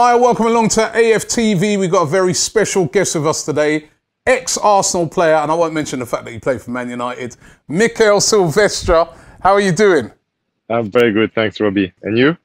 Hi, welcome along to AFTV. We've got a very special guest with us today, ex-Arsenal player, and I won't mention the fact that he played for Man United, Mikael Silvestre. How are you doing? I'm very good, thanks, Robbie. And you?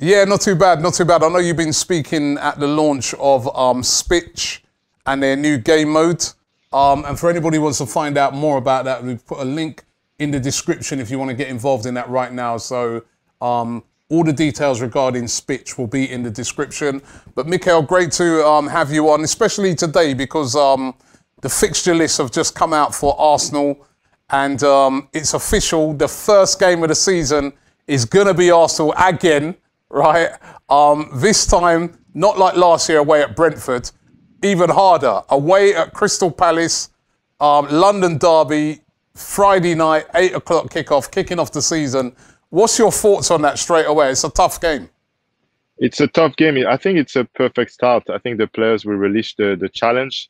Yeah, not too bad, not too bad. I know you've been speaking at the launch of um, Spitch and their new game mode. Um, and for anybody who wants to find out more about that, we've put a link in the description if you want to get involved in that right now. So um, all the details regarding Spitch will be in the description. But Mikael, great to um, have you on, especially today because um, the fixture lists have just come out for Arsenal, and um, it's official. The first game of the season is going to be Arsenal again, right? Um, this time, not like last year away at Brentford, even harder away at Crystal Palace, um, London Derby, Friday night, eight o'clock kickoff, kicking off the season. What's your thoughts on that straight away? It's a tough game. It's a tough game. I think it's a perfect start. I think the players will release the, the challenge.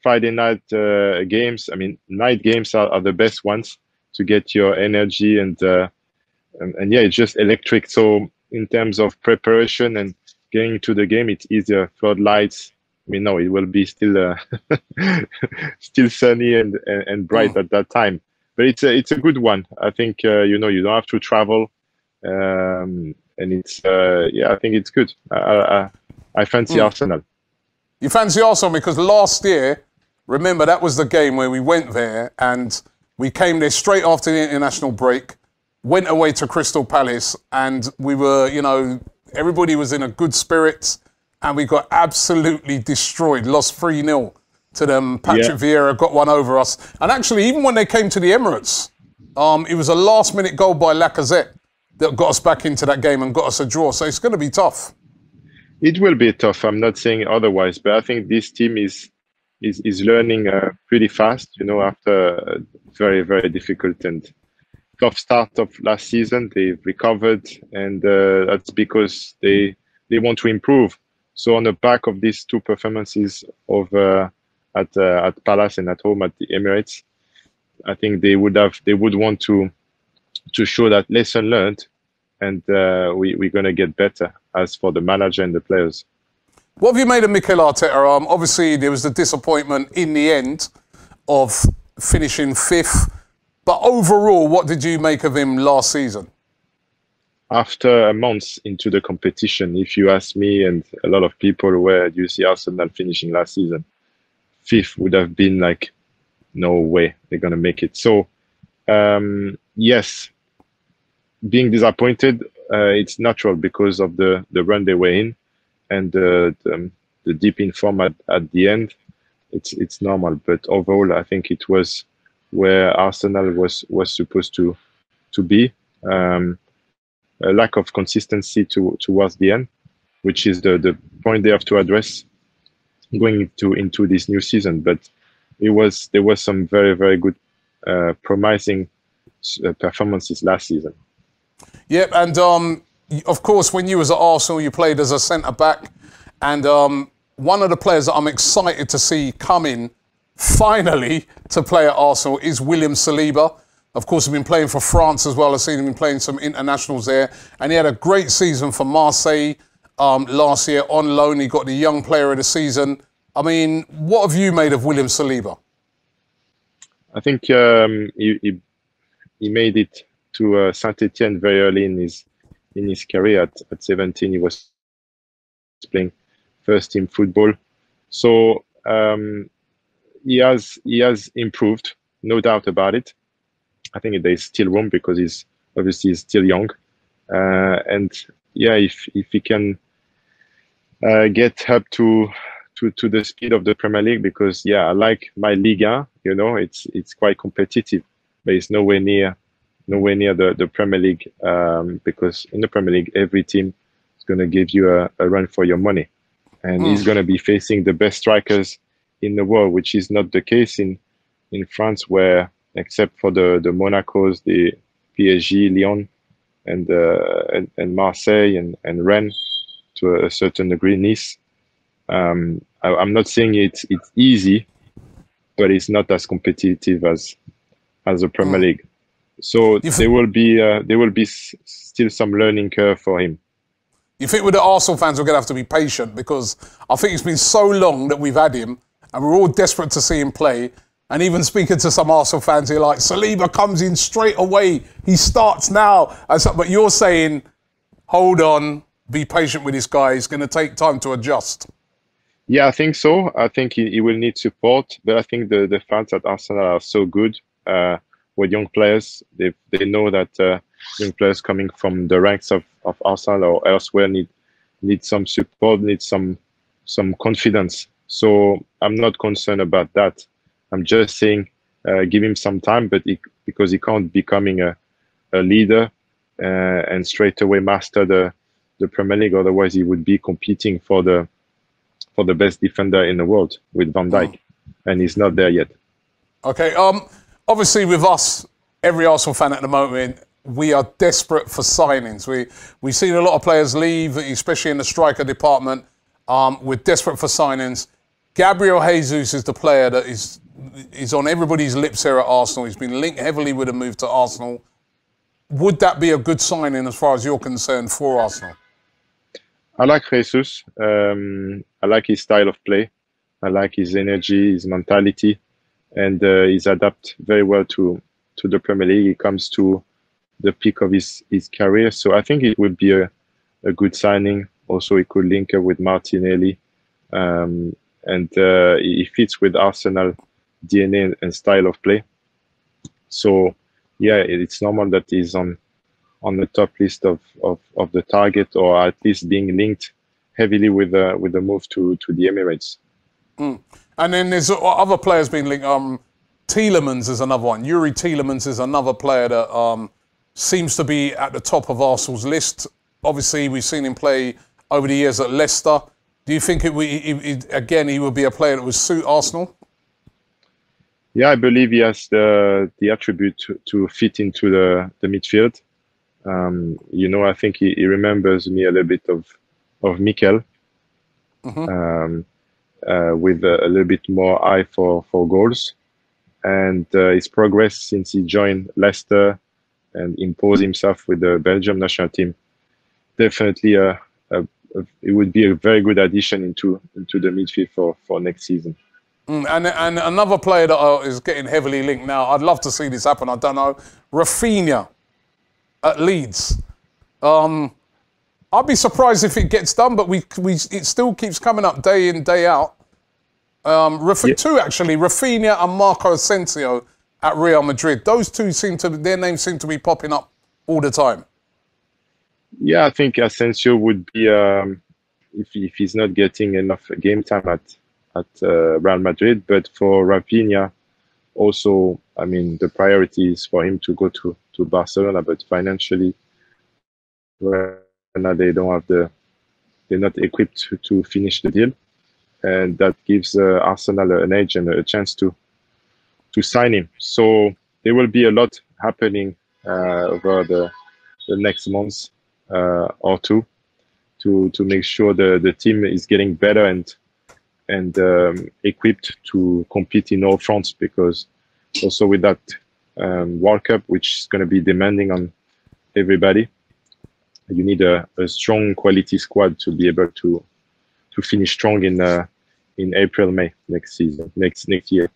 Friday night uh, games, I mean, night games are, are, the best ones to get your energy and, uh, and, and yeah, it's just electric. So in terms of preparation and getting to the game, it's easier. Floodlights. I mean, no, it will be still uh, still sunny and, and, and bright mm. at that time but it's a it's a good one. I think uh, you know you don't have to travel, um, and it's uh, yeah I think it's good. I I, I fancy mm. Arsenal. You fancy Arsenal because last year, remember that was the game where we went there and we came there straight after the international break, went away to Crystal Palace, and we were you know everybody was in a good spirits, and we got absolutely destroyed, lost three 0 to them. Patrick yeah. Vieira got one over us. And actually, even when they came to the Emirates, um, it was a last minute goal by Lacazette that got us back into that game and got us a draw. So it's going to be tough. It will be tough. I'm not saying otherwise, but I think this team is is is learning uh, pretty fast. You know, after a very very difficult and tough start of last season, they've recovered, and uh, that's because they they want to improve. So on the back of these two performances of uh, at uh, at Palace and at home at the Emirates. I think they would have they would want to to show that lesson learned, and uh, we we're gonna get better. As for the manager and the players, what have you made of Mikel Arteta? Um, obviously, there was the disappointment in the end of finishing fifth, but overall, what did you make of him last season? After a month into the competition, if you ask me and a lot of people, where do you see Arsenal finishing last season? Fifth would have been like, no way they're gonna make it. So um, yes, being disappointed, uh, it's natural because of the the run they were in and the, the, the deep in form at, at the end. It's it's normal, but overall, I think it was where Arsenal was was supposed to to be. Um, a lack of consistency to, towards the end, which is the, the point they have to address going into into this new season. But it was there was some very very good, uh, promising uh, performances last season. Yep, and um, of course, when you was at Arsenal, you played as a centre back, and um, one of the players that I'm excited to see coming finally to play at Arsenal is William Saliba. Of course, he's been playing for France as well. I've seen him playing some internationals there, and he had a great season for Marseille um, last year on loan. He got the young player of the season. I mean, what have you made of William Saliba? I think um, he, he, he made it to uh, Saint Etienne very early in his in his career. At, at 17, he was playing first team football. So um, he has he has improved, no doubt about it. I think there is still room because he's obviously he's still young, and yeah, if if he can uh, get up to to to the speed of the Premier League, because yeah, I like my Liga. You know, it's it's quite competitive, but it's nowhere near nowhere near the the Premier League um, because in the Premier League, every team is going to give you a, a, run for your money, and mm. he's going to be facing the best strikers in the world, which is not the case in in France, where except for the the Monacos, the PSG, Lyon, and uh, and, and Marseille and and Rennes to a certain degree, Nice. Um, I, am not saying it's it's easy, but it's not as competitive as as the Premier mm. League. So there will be uh, there will be s- still some learning curve for him. You think with the Arsenal fans we're going to have to be patient because I think it's been so long that we've had him and we're all desperate to see him play. And even speaking to some Arsenal fans, you're like, Saliba comes in straight away. He starts now. So, but you're saying, hold on, be patient with this guy. He's going to take time to adjust. Yeah, I think so. I think he, he will need support, but I think the, the fans at Arsenal are so good uh, with young players. They, they know that uh, young players coming from the ranks of, of Arsenal or elsewhere need need some support, need some some confidence. So I'm not concerned about that. I'm just saying uh, give him some time, but he, because he can't becoming a, a leader uh, and straight away master the the Premier League. Otherwise, he would be competing for the for the best defender in the world with Van Dijk, mm. and he's not there yet. Okay. Um. Obviously, with us, every Arsenal fan at the moment, we are desperate for signings. We we've seen a lot of players leave, especially in the striker department. Um, we're desperate for signings. Gabriel Jesus is the player that is is on everybody's lips here at Arsenal. He's been linked heavily with a move to Arsenal. Would that be a good signing as far as you're concerned for Arsenal? I like Jesus. Um, I like his style of play. I like his energy, his mentality, and uh, he's adapt very well to to the Premier League. He comes to the peak of his his career, so I think it would be a a good signing. Also, he could link up with Martinelli, um, and uh, he fits with Arsenal DNA and style of play. So, yeah, it's normal that he's on on the top list of, of, of the target or at least being linked heavily with the with the move to, to the Emirates. Mm. And then there's other players being linked. Um, Tielemans is another one. Youri Tielemans is another player that um, seems to be at the top of Arsenal's list. Obviously, we've seen him play over the years at Leicester. Do you think it, it, it, again he would be a player that would suit Arsenal? Yeah, I believe he has the the attribute to, to fit into the, the midfield. Um, you know, I think he, he, remembers me a little bit of of Mikel, mm-hmm. um, uh, with a, a, little bit more eye for for goals, and uh, his progress since he joined Leicester and imposed himself with the Belgium national team. Definitely, a, a, a it would be a very good addition into into the midfield for for next season. Mm, and, and another player that uh, is getting heavily linked now, I'd love to see this happen. I don't know. Raphinha at Leeds. Um, I'd be surprised if it gets done, but we, we it still keeps coming up day in, day out. Um, Raf- yeah. Two actually, Raphinha and Marco Asensio at Real Madrid. Those two seem to their names seem to be popping up all the time. Yeah, I think Asensio would be um, if if he's not getting enough game time at at uh, Real Madrid, but for Raphinha, also, I mean, the priority is for him to go to, to Barcelona, but financially, well, now they don't have the, they're not equipped to, to finish the deal. And that gives uh, Arsenal an edge and a chance to, to sign him. So there will be a lot happening uh, over the, the next months uh, or two to, to make sure the, the team is getting better and and um, equipped to compete in all fronts because also with that um, World Cup, which is going to be demanding on everybody, you need a, a, strong quality squad to be able to to finish strong in uh, in April May next season next next year.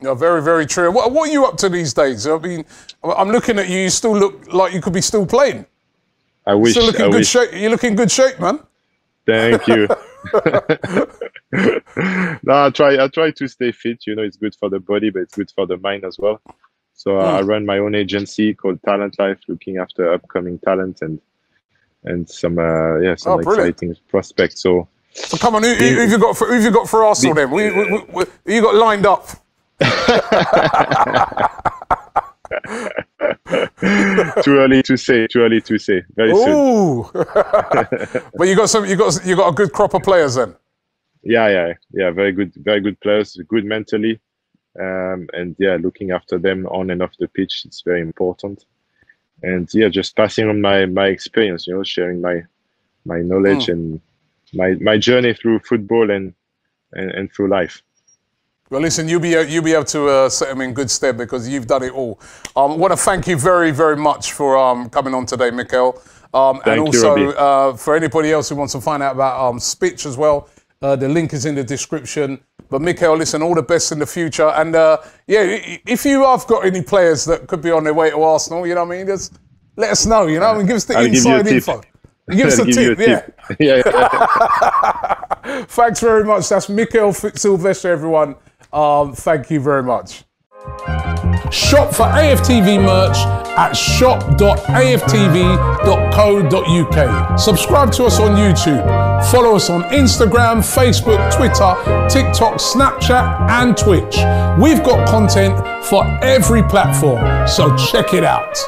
Yeah, very very true. What, what are you up to these days? I mean, I'm looking at you. You still look like you could be still playing. I wish. Still looking I good wish. shape. You're looking good shape, man. Thank you. no, I try. I try to stay fit. You know, it's good for the body, but it's good for the mind as well. So uh, mm. I run my own agency called Talent Life, looking after upcoming talent and and some uh, yeah some oh, exciting prospects. So, so come on, who, who, have you got for who have you got for Arsenal then? Who, who, who you got lined up? too early to say. Too early to say. Very Ooh. soon. but you got some. You got you got a good crop of players then. Yeah, yeah, yeah. Very good, very good players. Good mentally, um, and yeah, looking after them on and off the pitch. It's very important. And yeah, just passing on my my experience. You know, sharing my my knowledge mm. and my my journey through football and and, and through life. Well, listen, you'll be you'll be able to uh, set them in good stead because you've done it all. Um, I want to thank you very very much for um, coming on today, Mikael. Um, and Thank you, also Robbie. uh, for anybody else who wants to find out about um, Spitch as well, uh, the link is in the description. But Mikael, listen, all the best in the future. And uh, yeah, if you have got any players that could be on their way to Arsenal, you know what I mean, just let us know. You know, I mean, give us the I'll you a inside info. Give us a give you tip, yeah. tip. yeah, yeah. Thanks very much. That's Mikael Silvestre, everyone. Um, thank you very much. Shop for AFTV merch at shop.aftv.co.uk. Subscribe to us on YouTube. Follow us on Instagram, Facebook, Twitter, TikTok, Snapchat, and Twitch. We've got content for every platform, so check it out.